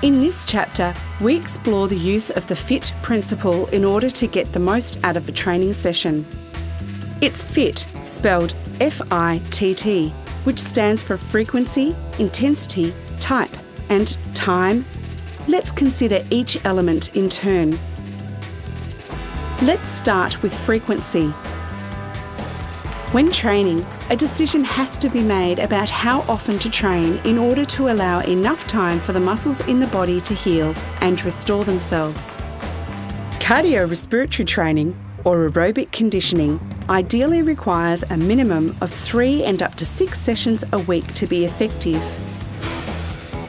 In this chapter, we explore the use of the FITT principle in order to get the most out of a training session. It's FITT, spelled F I T T, which stands for frequency, intensity, type, and time. Let's consider each element in turn. Let's start with frequency. When training, a decision has to be made about how often to train in order to allow enough time for the muscles in the body to heal and restore themselves. Cardiorespiratory training, or aerobic conditioning, ideally requires a minimum of three and up to six sessions a week to be effective.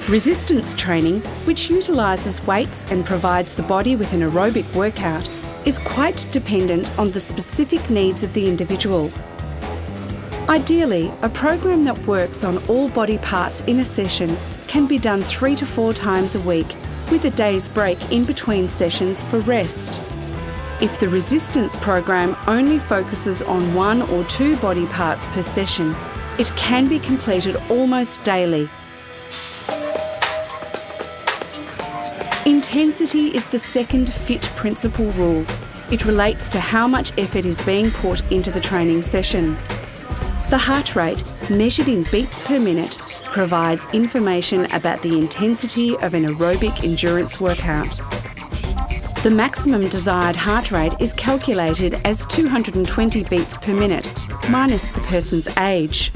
Resistance training, which utilises weights and provides the body with an aerobic workout, is quite dependent on the specific needs of the individual Ideally, a program that works on all body parts in a session can be done three to four times a week with a day's break in between sessions for rest. If the resistance program only focuses on one or two body parts per session, it can be completed almost daily. Intensity is the second FITT principle rule. It relates to how much effort is being put into the training session. The heart rate, measured in beats per minute, provides information about the intensity of an aerobic endurance workout. The maximum desired heart rate is calculated as 220 beats per minute, minus the person's age.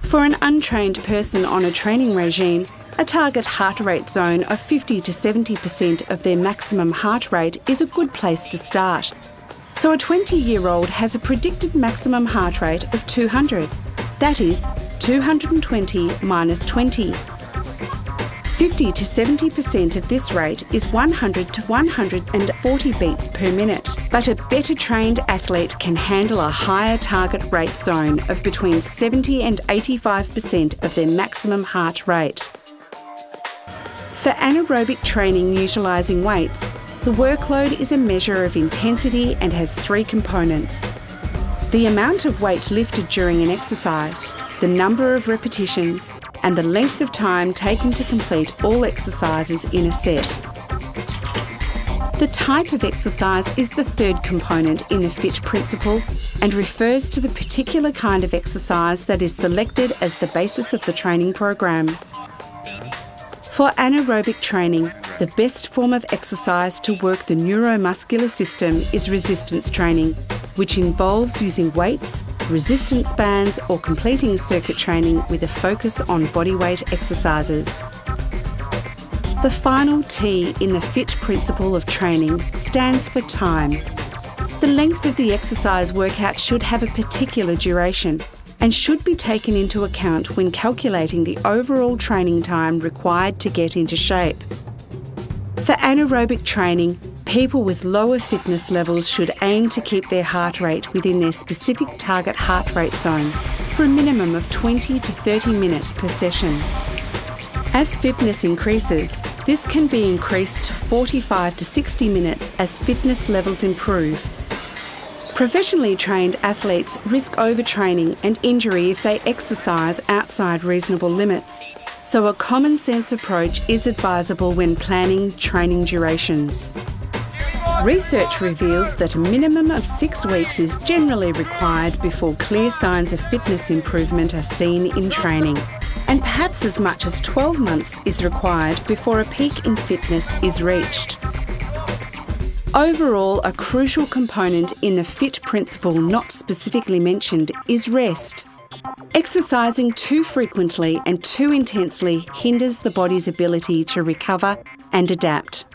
For an untrained person on a training regime, a target heart rate zone of 50 to 70% of their maximum heart rate is a good place to start. So a 20 year old has a predicted maximum heart rate of 200. That is 220 minus 20. 50 to 70% of this rate is 100 to 140 beats per minute, but a better trained athlete can handle a higher target rate zone of between 70 and 85% of their maximum heart rate. For anaerobic training utilising weights, the workload is a measure of intensity and has three components the amount of weight lifted during an exercise, the number of repetitions, and the length of time taken to complete all exercises in a set. The type of exercise is the third component in the FITT principle and refers to the particular kind of exercise that is selected as the basis of the training program. For anaerobic training, the best form of exercise to work the neuromuscular system is resistance training, which involves using weights, resistance bands, or completing circuit training with a focus on bodyweight exercises. The final T in the FITT principle of training stands for time. The length of the exercise workout should have a particular duration and should be taken into account when calculating the overall training time required to get into shape. For anaerobic training, people with lower fitness levels should aim to keep their heart rate within their specific target heart rate zone for a minimum of 20 to 30 minutes per session. As fitness increases, this can be increased to 45 to 60 minutes as fitness levels improve. Professionally trained athletes risk overtraining and injury if they exercise outside reasonable limits so a common sense approach is advisable when planning training durations. Research reveals that a minimum of six weeks is generally required before clear signs of fitness improvement are seen in training. And perhaps as much as 12 months is required before a peak in fitness is reached. Overall, a crucial component in the FITT principle not specifically mentioned is rest. Exercising too frequently and too intensely hinders the body's ability to recover and adapt.